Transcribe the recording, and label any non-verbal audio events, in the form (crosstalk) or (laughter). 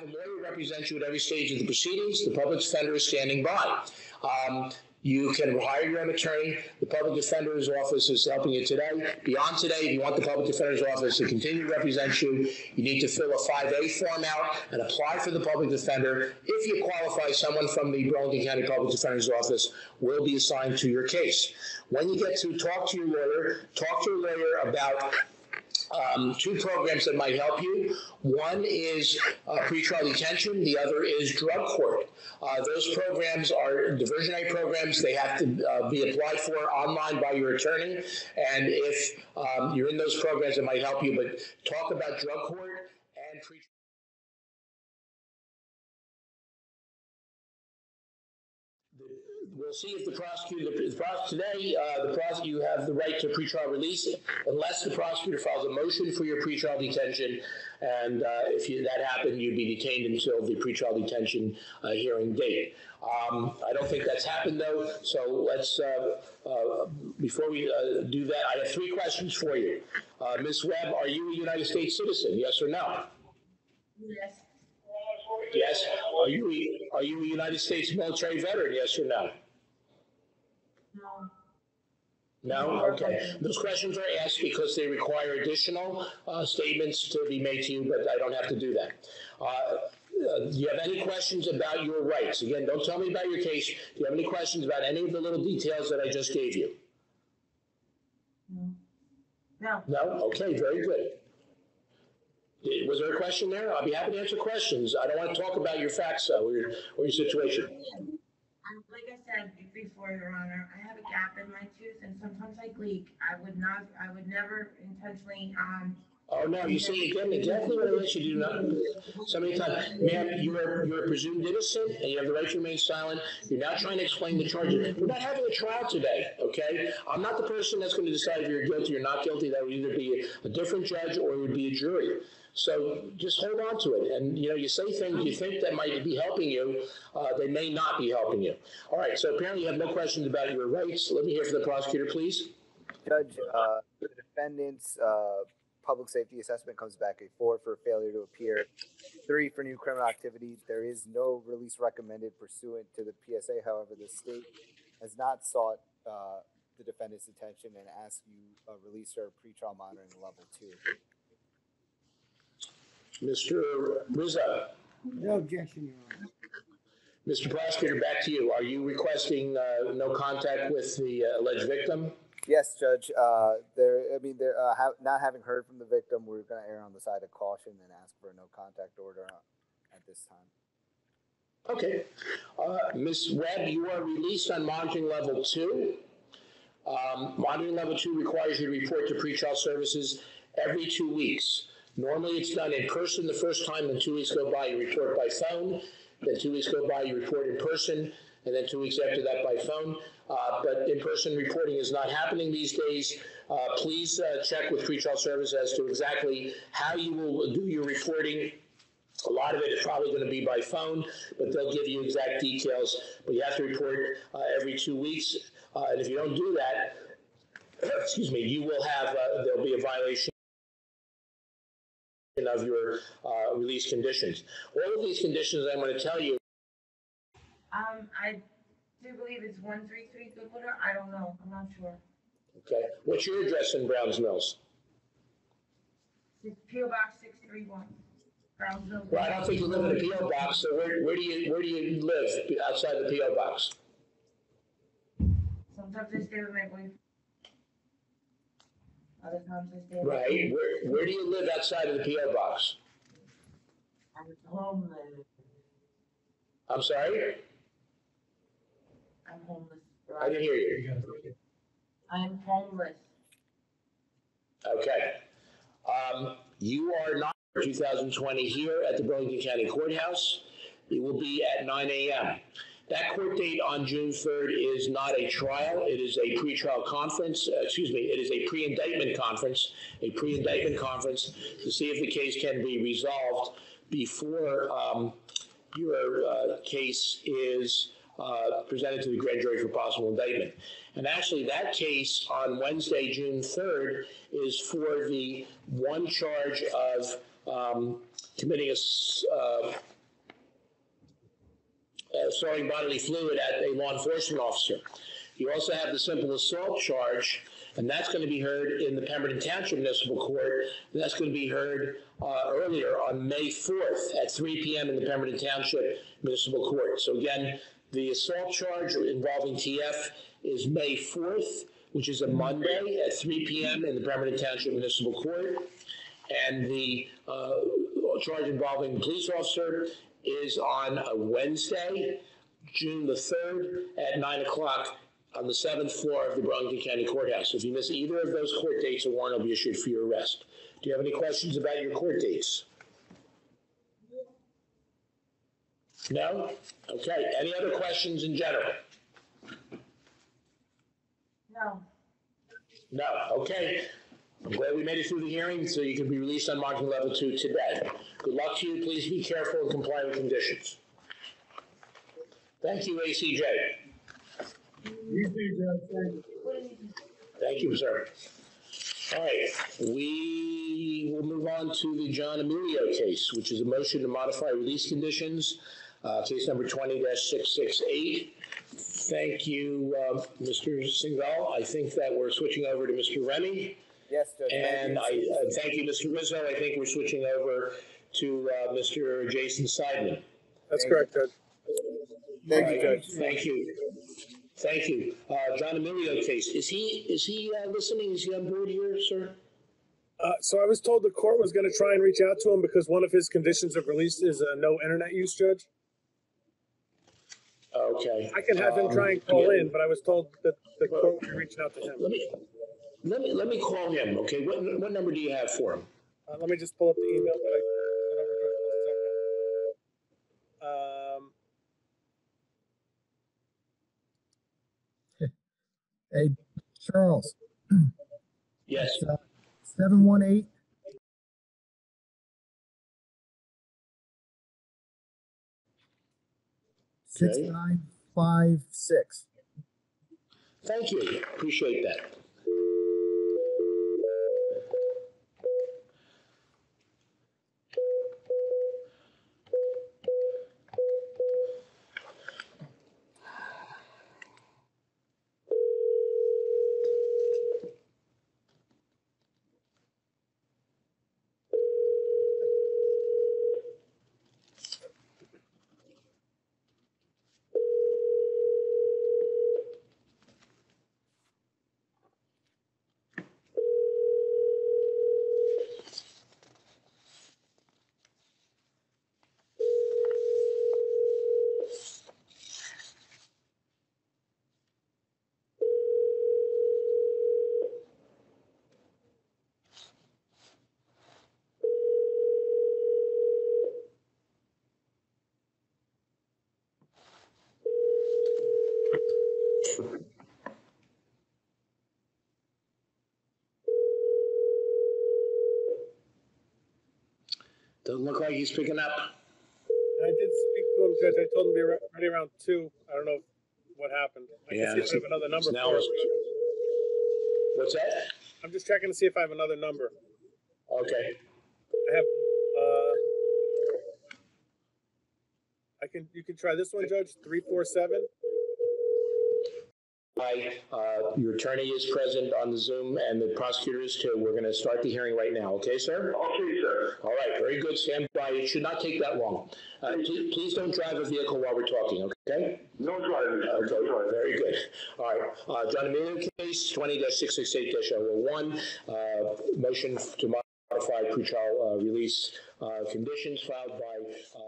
a lawyer represents you at every stage of the proceedings. The public defender is standing by. Um, you can hire your own attorney. The public defender's office is helping you today. Beyond today, if you want the public defender's office to continue to represent you, you need to fill a 5A form out and apply for the public defender. If you qualify, someone from the Burlington County Public Defender's Office will be assigned to your case. When you get to talk to your lawyer, talk to your lawyer about um, two programs that might help you. One is uh, pretrial detention, the other is drug court. Uh, those programs are diversionary programs. They have to uh, be applied for online by your attorney. And if um, you're in those programs, it might help you. But talk about drug court and pretrial. We'll see if the prosecutor, the, the today, uh, the prosecutor, you have the right to pretrial release unless the prosecutor files a motion for your pretrial detention. And uh, if you, that happened, you'd be detained until the pretrial detention uh, hearing date. Um, I don't think that's happened though. So let's, uh, uh, before we uh, do that, I have three questions for you. Ms. Webb, are you a United States citizen? Yes or no? Yes. Yes. Are you are you a United States military veteran? Yes or no? No. No? Okay. Those questions are asked because they require additional uh, statements to be made to you, but I don't have to do that. Uh, uh, do you have any questions about your rights? Again, don't tell me about your case. Do you have any questions about any of the little details that I just gave you? No. No? Okay, very good. Was there a question there? I'll be happy to answer questions. I don't want to talk about your facts though, or your, or your situation. Like I said before, Your Honor, I have a gap in my tooth and sometimes I leak. I would not, I would never intentionally, um. Oh, no, you see, again, exactly what I asked you do not, so many times. Ma'am, you are, you are presumed innocent and you have the right to remain silent. You're not trying to explain the charges. We're not having a trial today, okay? I'm not the person that's going to decide if you're guilty or not guilty. That would either be a different judge or it would be a jury. So just hold on to it. And, you know, you say things you think that might be helping you, uh, they may not be helping you. All right, so apparently you have no questions about your rights. Let me hear from the prosecutor, please. Judge, uh, the defendant's uh, public safety assessment comes back a four for failure to appear, three for new criminal activity. There is no release recommended pursuant to the PSA. However, the state has not sought uh, the defendant's detention and asked you uh, release her pretrial monitoring level two. Mr. Rizzo. No objection, Your Honor. Mr. Prosecutor, back to you. Are you requesting uh, no contact with the uh, alleged victim? Yes, Judge. Uh, there, I mean, there, uh, ha- not having heard from the victim, we're going to err on the side of caution and ask for a no contact order at this time. Okay. Uh, Ms. Webb, you are released on monitoring level two. Um, monitoring level two requires you to report to pretrial services every two weeks. Normally, it's done in person the first time, then two weeks go by, you report by phone. Then two weeks go by, you report in person, and then two weeks after that by phone. Uh, but in-person reporting is not happening these days. Uh, please uh, check with pretrial service as to exactly how you will do your reporting. A lot of it is probably going to be by phone, but they'll give you exact details. But you have to report uh, every two weeks, uh, and if you don't do that, (clears throat) excuse me, you will have uh, there'll be a violation of your uh, release conditions. All of these conditions I'm going to tell you. Um, I do believe it's one three three Goodwater. I don't know. I'm not sure. Okay. What's your address in Browns Mills? It's PO Box six three one. Browns Mills. Well, I don't think you live in a PO box. So where, where do you where do you live outside the PO box? Sometimes I stay with my boyfriend. Other times I stay. Right. Where where do you live outside of the PO box? I'm homeless. I'm sorry. I'm homeless. I didn't hear you. I'm homeless. Okay. Um, you are not 2020 here at the Burlington County Courthouse. It will be at 9 a.m. That court date on June 3rd is not a trial. It is a pretrial conference. Uh, excuse me. It is a pre-indictment conference. A pre-indictment conference to see if the case can be resolved before um, your uh, case is uh, presented to the grand jury for possible indictment. And actually, that case on Wednesday, June 3rd, is for the one charge of um, committing a, s- uh, throwing bodily fluid at a law enforcement officer. You also have the simple assault charge, and that's going to be heard in the Pemberton Township Municipal Court. That's going to be heard uh, earlier on May 4th at 3 p.m. in the Pemberton Township Municipal Court. So again, the assault charge involving TF is May 4th, which is a Monday at 3 p.m. in the Pemberton Township Municipal Court. And the uh, charge involving police officer is on a Wednesday, June the 3rd at 9 o'clock on the seventh floor of the Burlington County Courthouse. If you miss either of those court dates, a warrant will be issued for your arrest. Do you have any questions about your court dates? No? Okay, any other questions in general? No, No, okay. I'm glad we made it through the hearing, so you can be released on marking level two today. Good luck to you, please be careful and comply with conditions. Thank you, ACJ. Thank you, sir. All right, we will move on to the John Emilio case, which is a motion to modify release conditions, uh, case number twenty six six eight. Thank you, uh, Mr. Singhal. I think that we're switching over to Mr. Remy. Yes, Judge. And I, uh, thank you, Mr. Rizzo. I think we're switching over to, uh, Mr. Jason Seidman. That's Thank correct, Judge. Thank you, Judge. Thank you. Thank you. Uh, John Emilio case, is he, is he, uh, listening? Is he on board here, sir? Uh, so I was told the court was gonna try and reach out to him because one of his conditions of release is a no internet use, Judge. Okay. I can have him try and Um, call yeah. in, but I was told that the court would be reaching out to him. Let me, let me, let me call him, okay? What, what number do you have for him? Uh, let me just pull up the email that I sent over, Judge, one second. Um, Hey, Charles, (clears throat) Yes, uh, seven one eight six nine five six. thank you. Appreciate that. Doesn't look like he's picking up. and I did speak to him, Judge. I told him to be ready around two. I don't know what happened. I Yeah, can see if I have another number now for him. What's that? I'm just checking to see if I have another number. Okay. I have, uh, I can, you can try this one, Judge, three, four, seven. Uh, your attorney is present on the Zoom and the prosecutor is too. We're gonna start the hearing right now, okay, sir? Okay, sir. All right, very good. Stand by. It should not take that long. Uh, please, please don't drive a vehicle while we're talking, okay? No driving, sir. Okay, No driving. very good. All right, uh, John Emilio case twenty six six eight one uh, motion to modify pretrial, uh, release, uh, conditions filed by, uh,